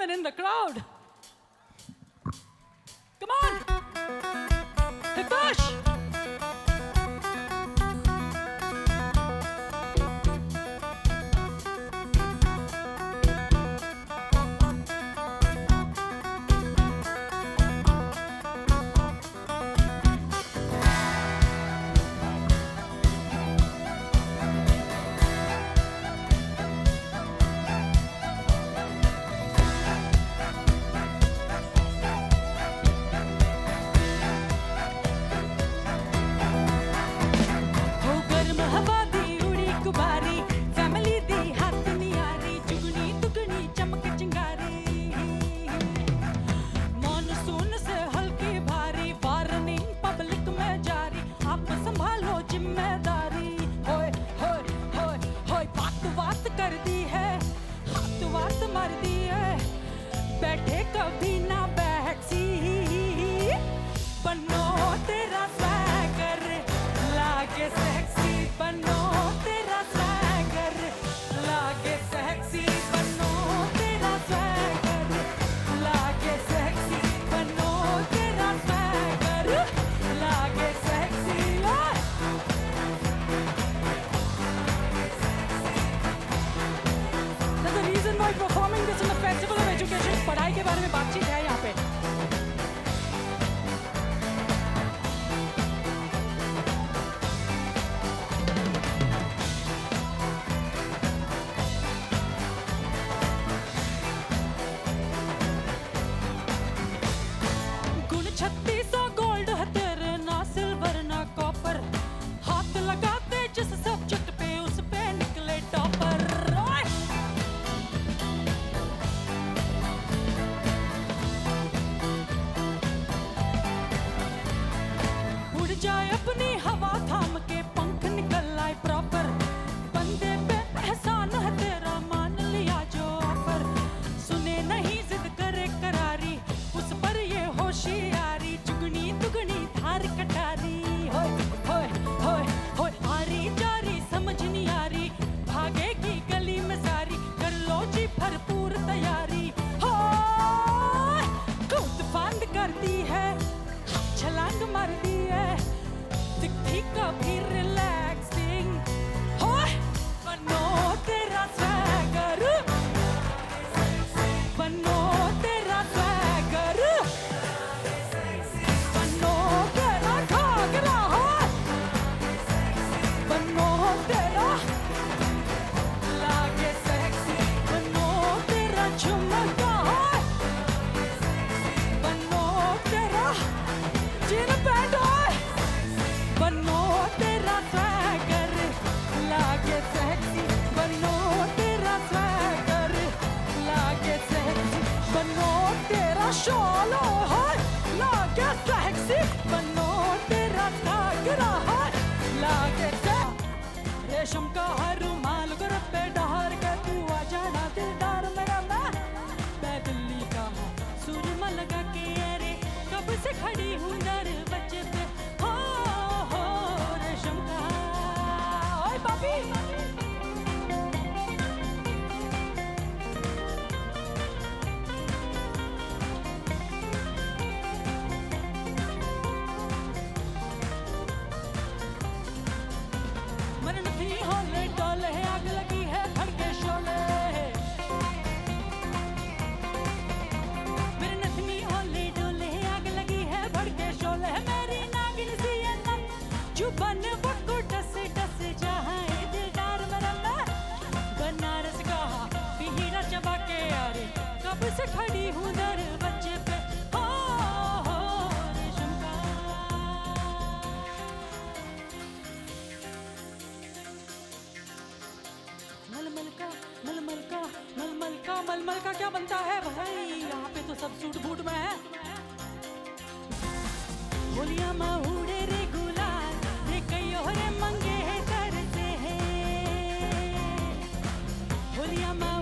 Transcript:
women in the crowd. Come on. Hikash. ज़िम्मेदारी। होए होए होए होए बात बात कर दी है हाथ बात मर दी है। बैठे कभी ना Anderson, 다르 sjål og hår. Lage sexy, men nå blir det dager og hår. Lage det. Resham ka hai. अब से खड़ी हूँ बच्चे पे। हो, हो रेशम का मलमल का मलमल का मलमल का मलमल का क्या बनता है भाई? यहाँ पे तो सब सूट बूट में है। बोलिया माँ उड़े रे गुलाल रे कई मंगे करते हैं। बोलिया माँ